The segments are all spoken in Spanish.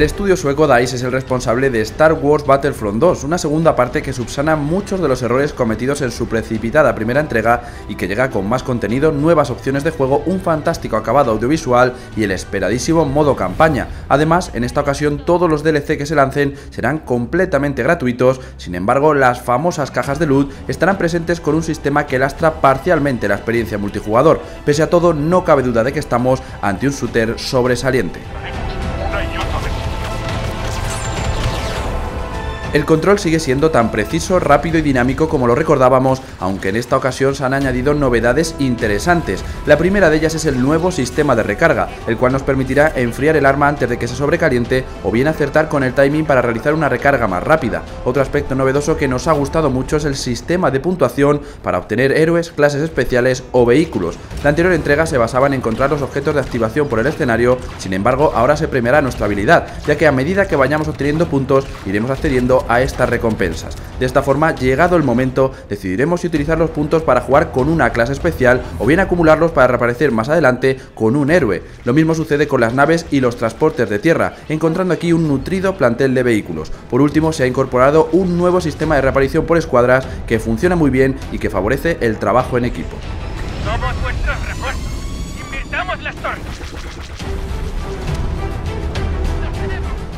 El estudio sueco DICE es el responsable de Star Wars Battlefront 2, una segunda parte que subsana muchos de los errores cometidos en su precipitada primera entrega y que llega con más contenido, nuevas opciones de juego, un fantástico acabado audiovisual y el esperadísimo modo campaña. Además, en esta ocasión todos los DLC que se lancen serán completamente gratuitos, sin embargo las famosas cajas de loot estarán presentes con un sistema que lastra parcialmente la experiencia multijugador. Pese a todo, no cabe duda de que estamos ante un shooter sobresaliente. El control sigue siendo tan preciso, rápido y dinámico como lo recordábamos, aunque en esta ocasión se han añadido novedades interesantes. La primera de ellas es el nuevo sistema de recarga, el cual nos permitirá enfriar el arma antes de que se sobrecaliente o bien acertar con el timing para realizar una recarga más rápida. Otro aspecto novedoso que nos ha gustado mucho es el sistema de puntuación para obtener héroes, clases especiales o vehículos. La anterior entrega se basaba en encontrar los objetos de activación por el escenario, sin embargo ahora se premiará nuestra habilidad, ya que a medida que vayamos obteniendo puntos iremos accediendo a estas recompensas. De esta forma, llegado el momento, decidiremos si utilizar los puntos para jugar con una clase especial o bien acumularlos para reaparecer más adelante con un héroe. Lo mismo sucede con las naves y los transportes de tierra, encontrando aquí un nutrido plantel de vehículos. Por último, se ha incorporado un nuevo sistema de reaparición por escuadras que funciona muy bien y que favorece el trabajo en equipo. Somos las torres.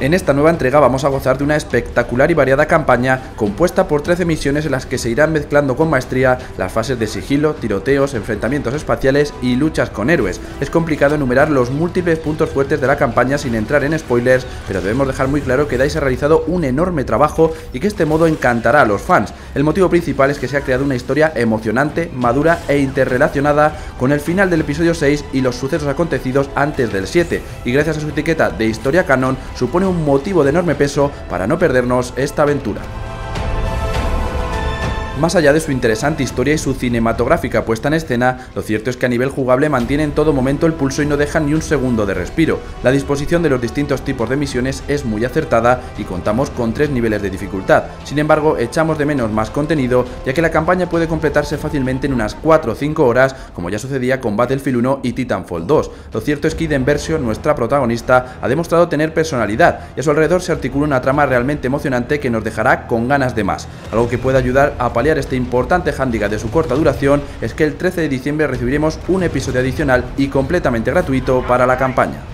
En esta nueva entrega vamos a gozar de una espectacular y variada campaña compuesta por 13 misiones en las que se irán mezclando con maestría las fases de sigilo, tiroteos, enfrentamientos espaciales y luchas con héroes. Es complicado enumerar los múltiples puntos fuertes de la campaña sin entrar en spoilers, pero debemos dejar muy claro que DICE ha realizado un enorme trabajo y que este modo encantará a los fans. El motivo principal es que se ha creado una historia emocionante, madura e interrelacionada con el final del episodio 6 y los sucesos acontecidos antes del 7, y gracias a su etiqueta de historia canon supone un un motivo de enorme peso para no perdernos esta aventura. Más allá de su interesante historia y su cinematográfica puesta en escena, lo cierto es que a nivel jugable mantiene en todo momento el pulso y no deja ni un segundo de respiro. La disposición de los distintos tipos de misiones es muy acertada y contamos con tres niveles de dificultad. Sin embargo, echamos de menos más contenido, ya que la campaña puede completarse fácilmente en unas 4 o 5 horas, como ya sucedía con Battlefield 1 y Titanfall 2. Lo cierto es que Eden Versio, nuestra protagonista, ha demostrado tener personalidad y a su alrededor se articula una trama realmente emocionante que nos dejará con ganas de más, algo que puede ayudar a este importante hándicap de su corta duración es que el 13 de diciembre recibiremos un episodio adicional y completamente gratuito para la campaña.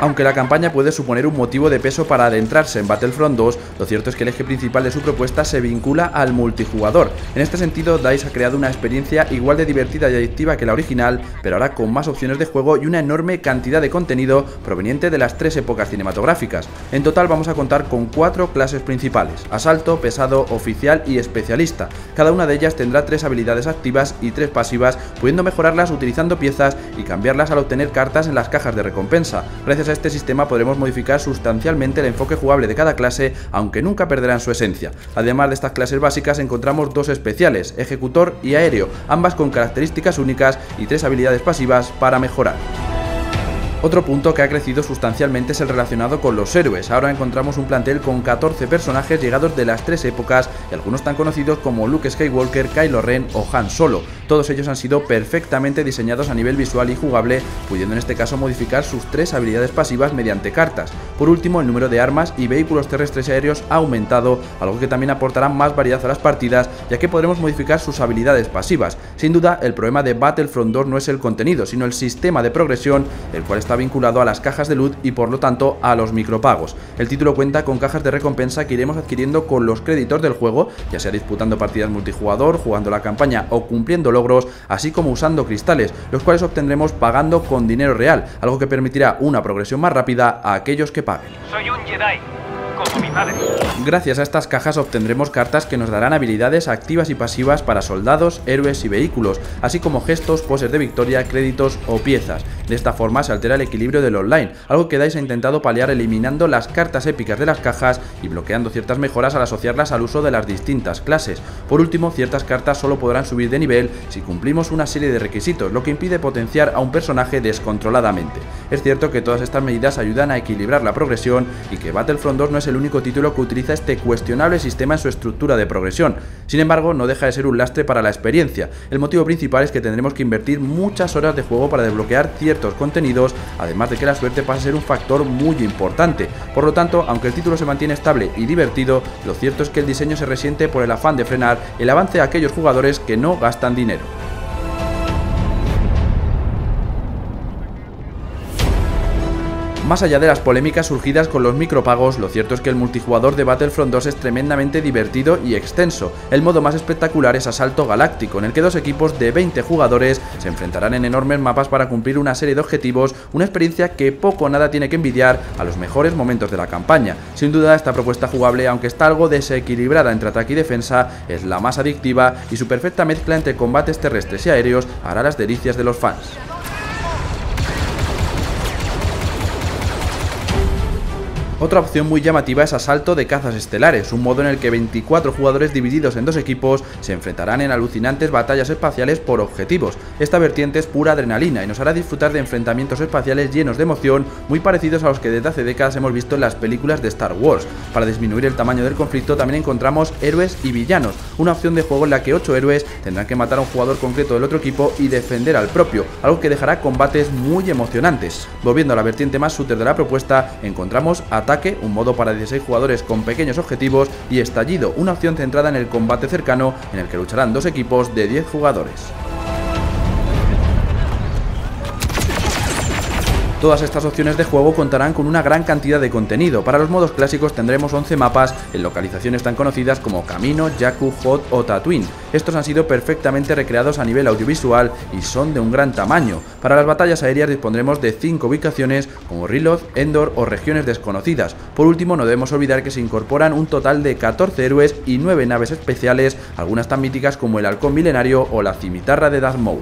Aunque la campaña puede suponer un motivo de peso para adentrarse en Battlefront 2, lo cierto es que el eje principal de su propuesta se vincula al multijugador. En este sentido, DICE ha creado una experiencia igual de divertida y adictiva que la original, pero ahora con más opciones de juego y una enorme cantidad de contenido proveniente de las tres épocas cinematográficas. En total vamos a contar con cuatro clases principales, asalto, pesado, oficial y especialista. Cada una de ellas tendrá tres habilidades activas y tres pasivas, pudiendo mejorarlas utilizando piezas y cambiarlas al obtener cartas en las cajas de recompensa. A este sistema podremos modificar sustancialmente el enfoque jugable de cada clase, aunque nunca perderán su esencia. Además de estas clases básicas encontramos dos especiales, ejecutor y aéreo, ambas con características únicas y tres habilidades pasivas para mejorar. Otro punto que ha crecido sustancialmente es el relacionado con los héroes. Ahora encontramos un plantel con 14 personajes llegados de las tres épocas y algunos tan conocidos como Luke Skywalker, Kylo Ren o Han Solo. Todos ellos han sido perfectamente diseñados a nivel visual y jugable, pudiendo en este caso modificar sus tres habilidades pasivas mediante cartas. Por último, el número de armas y vehículos terrestres y aéreos ha aumentado, algo que también aportará más variedad a las partidas, ya que podremos modificar sus habilidades pasivas. Sin duda, el problema de Battlefront 2 no es el contenido, sino el sistema de progresión, el cual está vinculado a las cajas de loot y por lo tanto a los micropagos. El título cuenta con cajas de recompensa que iremos adquiriendo con los créditos del juego, ya sea disputando partidas multijugador, jugando la campaña o cumpliendo logros, así como usando cristales, los cuales obtendremos pagando con dinero real, algo que permitirá una progresión más rápida a aquellos que paguen. Soy un Jedi. Gracias a estas cajas obtendremos cartas que nos darán habilidades activas y pasivas para soldados, héroes y vehículos, así como gestos, poses de victoria, créditos o piezas. De esta forma se altera el equilibrio del online, algo que DICE ha intentado paliar eliminando las cartas épicas de las cajas y bloqueando ciertas mejoras al asociarlas al uso de las distintas clases. Por último, ciertas cartas solo podrán subir de nivel si cumplimos una serie de requisitos, lo que impide potenciar a un personaje descontroladamente. Es cierto que todas estas medidas ayudan a equilibrar la progresión y que Battlefront 2 no es el único título que utiliza este cuestionable sistema en su estructura de progresión. Sin embargo, no deja de ser un lastre para la experiencia. El motivo principal es que tendremos que invertir muchas horas de juego para desbloquear ciertos contenidos, además de que la suerte pasa a ser un factor muy importante. Por lo tanto, aunque el título se mantiene estable y divertido, lo cierto es que el diseño se resiente por el afán de frenar el avance de aquellos jugadores que no gastan dinero. Más allá de las polémicas surgidas con los micropagos, lo cierto es que el multijugador de Battlefront 2 es tremendamente divertido y extenso. El modo más espectacular es Asalto Galáctico, en el que dos equipos de 20 jugadores se enfrentarán en enormes mapas para cumplir una serie de objetivos, una experiencia que poco o nada tiene que envidiar a los mejores momentos de la campaña. Sin duda, esta propuesta jugable, aunque está algo desequilibrada entre ataque y defensa, es la más adictiva y su perfecta mezcla entre combates terrestres y aéreos hará las delicias de los fans. Otra opción muy llamativa es Asalto de Cazas Estelares, un modo en el que 24 jugadores divididos en dos equipos se enfrentarán en alucinantes batallas espaciales por objetivos. Esta vertiente es pura adrenalina y nos hará disfrutar de enfrentamientos espaciales llenos de emoción, muy parecidos a los que desde hace décadas hemos visto en las películas de Star Wars. Para disminuir el tamaño del conflicto también encontramos héroes y villanos, una opción de juego en la que 8 héroes tendrán que matar a un jugador concreto del otro equipo y defender al propio, algo que dejará combates muy emocionantes. Volviendo a la vertiente más shooter de la propuesta, encontramos a Ataque, un modo para 16 jugadores con pequeños objetivos, y Estallido, una opción centrada en el combate cercano en el que lucharán dos equipos de 10 jugadores. Todas estas opciones de juego contarán con una gran cantidad de contenido. Para los modos clásicos tendremos 11 mapas en localizaciones tan conocidas como Camino, Jakku, Hot o Tatooine. Estos han sido perfectamente recreados a nivel audiovisual y son de un gran tamaño. Para las batallas aéreas dispondremos de 5 ubicaciones como Reload, Endor o regiones desconocidas. Por último, no debemos olvidar que se incorporan un total de 14 héroes y 9 naves especiales, algunas tan míticas como el Halcón Milenario o la Cimitarra de Darth Maul.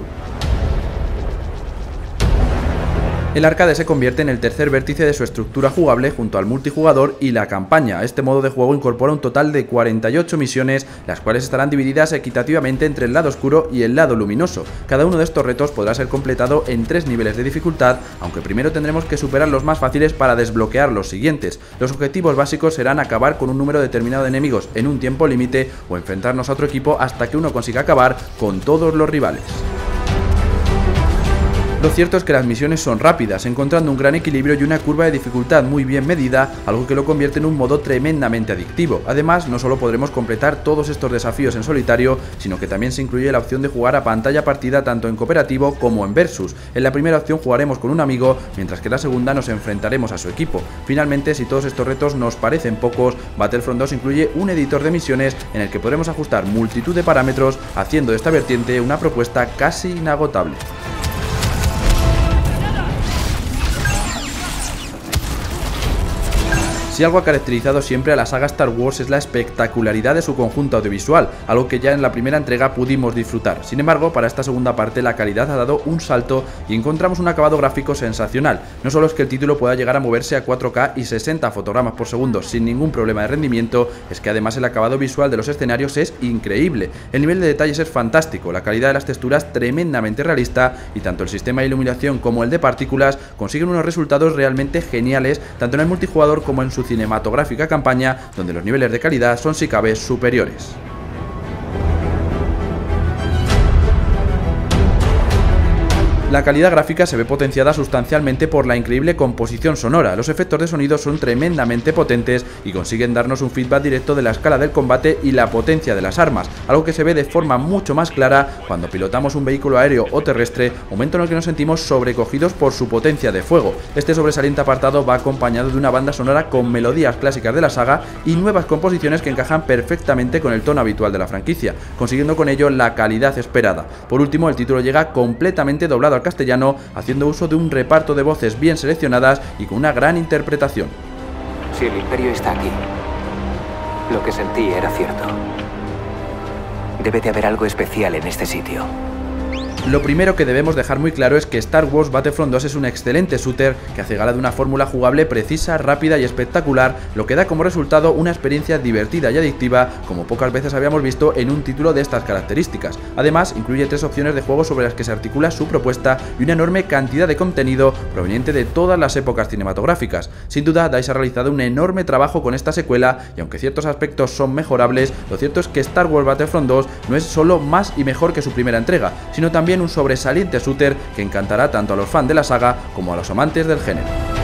El arcade se convierte en el tercer vértice de su estructura jugable junto al multijugador y la campaña. Este modo de juego incorpora un total de 48 misiones, las cuales estarán divididas equitativamente entre el lado oscuro y el lado luminoso. Cada uno de estos retos podrá ser completado en tres niveles de dificultad, aunque primero tendremos que superar los más fáciles para desbloquear los siguientes. Los objetivos básicos serán acabar con un número determinado de enemigos en un tiempo límite o enfrentarnos a otro equipo hasta que uno consiga acabar con todos los rivales. Lo cierto es que las misiones son rápidas, encontrando un gran equilibrio y una curva de dificultad muy bien medida, algo que lo convierte en un modo tremendamente adictivo. Además, no solo podremos completar todos estos desafíos en solitario, sino que también se incluye la opción de jugar a pantalla partida tanto en cooperativo como en versus. En la primera opción jugaremos con un amigo, mientras que en la segunda nos enfrentaremos a su equipo. Finalmente, si todos estos retos nos parecen pocos, Battlefront 2 incluye un editor de misiones en el que podremos ajustar multitud de parámetros, haciendo de esta vertiente una propuesta casi inagotable. Si algo ha caracterizado siempre a la saga Star Wars es la espectacularidad de su conjunto audiovisual, algo que ya en la primera entrega pudimos disfrutar. Sin embargo, para esta segunda parte la calidad ha dado un salto y encontramos un acabado gráfico sensacional. No solo es que el título pueda llegar a moverse a 4K y 60 fotogramas por segundo sin ningún problema de rendimiento, es que además el acabado visual de los escenarios es increíble. El nivel de detalles es fantástico, la calidad de las texturas tremendamente realista y tanto el sistema de iluminación como el de partículas consiguen unos resultados realmente geniales tanto en el multijugador como en su cinematográfica campaña donde los niveles de calidad son si cabe superiores. La calidad gráfica se ve potenciada sustancialmente por la increíble composición sonora. Los efectos de sonido son tremendamente potentes y consiguen darnos un feedback directo de la escala del combate y la potencia de las armas, algo que se ve de forma mucho más clara cuando pilotamos un vehículo aéreo o terrestre, momento en el que nos sentimos sobrecogidos por su potencia de fuego. Este sobresaliente apartado va acompañado de una banda sonora con melodías clásicas de la saga y nuevas composiciones que encajan perfectamente con el tono habitual de la franquicia, consiguiendo con ello la calidad esperada. Por último, el título llega completamente doblado castellano, haciendo uso de un reparto de voces bien seleccionadas y con una gran interpretación. Si el imperio está aquí, lo que sentí era cierto. Debe de haber algo especial en este sitio. Lo primero que debemos dejar muy claro es que Star Wars Battlefront 2 es un excelente shooter que hace gala de una fórmula jugable precisa, rápida y espectacular, lo que da como resultado una experiencia divertida y adictiva como pocas veces habíamos visto en un título de estas características. Además, incluye tres opciones de juego sobre las que se articula su propuesta y una enorme cantidad de contenido proveniente de todas las épocas cinematográficas. Sin duda, DICE ha realizado un enorme trabajo con esta secuela y aunque ciertos aspectos son mejorables, lo cierto es que Star Wars Battlefront 2 no es solo más y mejor que su primera entrega, sino también también un sobresaliente shooter que encantará tanto a los fans de la saga como a los amantes del género.